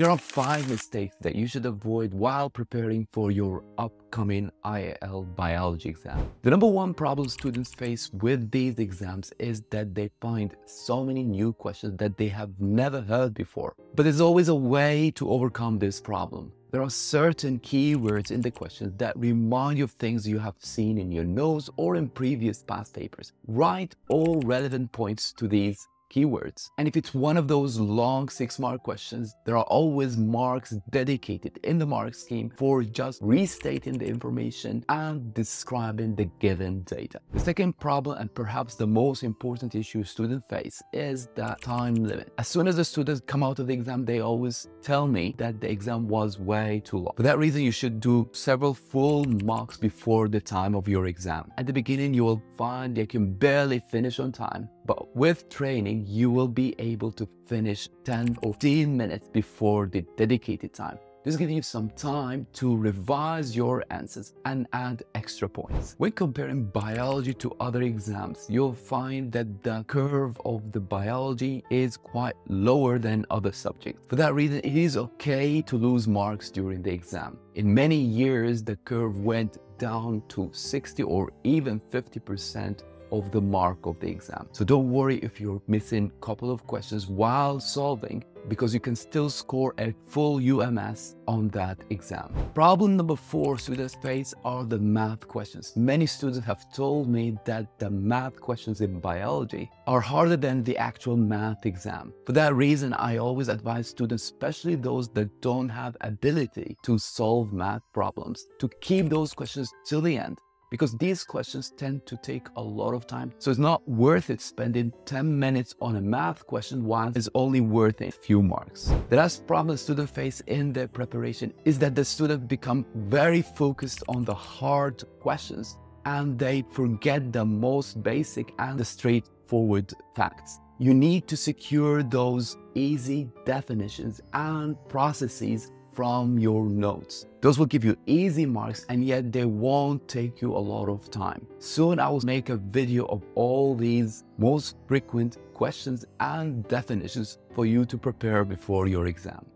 Here are five mistakes that you should avoid while preparing for your upcoming IAL biology exam. The number one problem students face with these exams is that they find so many new questions that they have never heard before. But there's always a way to overcome this problem. There are certain keywords in the questions that remind you of things you have seen in your notes or in previous past papers. Write all relevant points to these keywords. And if it's one of those long six mark questions, there are always marks dedicated in the mark scheme for just restating the information and describing the given data. The second problem and perhaps the most important issue students face is the time limit. As soon as the students come out of the exam, they always tell me that the exam was way too long. For that reason, you should do several full mocks before the time of your exam. At the beginning, you will find you can barely finish on time, but with training, you will be able to finish 10 or 15 minutes before the dedicated time. This gives you some time to revise your answers and add extra points. When comparing biology to other exams, you'll find that the curve of the biology is quite lower than other subjects. For that reason, it is okay to lose marks during the exam. In many years, the curve went down to 60 or even 50% of the mark of the exam. So don't worry if you're missing a couple of questions while solving because you can still score a full UMS on that exam. Problem number four students face are the math questions. Many students have told me that the math questions in biology are harder than the actual math exam. For that reason, I always advise students, especially those that don't have ability to solve math problems, to keep those questions till the end because these questions tend to take a lot of time. So it's not worth it spending 10 minutes on a math question while it's only worth a few marks. The last problem students face in their preparation is that the student become very focused on the hard questions and they forget the most basic and the straightforward facts. You need to secure those easy definitions and processes from your notes. Those will give you easy marks and yet they won't take you a lot of time. Soon I will make a video of all these most frequent questions and definitions for you to prepare before your exam.